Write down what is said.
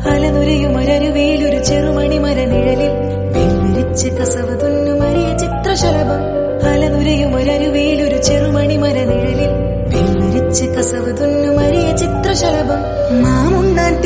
അലനുരയുമരരുവേലൊരു ചെറുമണി മരനിഴലിൽ വെല്ലുരിച്ച് കസവ് തുന്നുമറിയ ചിത്രശലഭം. അലനുരയുമരരുവേലൊരു ചെറുമണി മരനിഴലിൽ വെല്ലുരിച്ച് കസവ് തുന്നുമറിയ ചിത്രശലഭം. മാമുണ്ണാൻ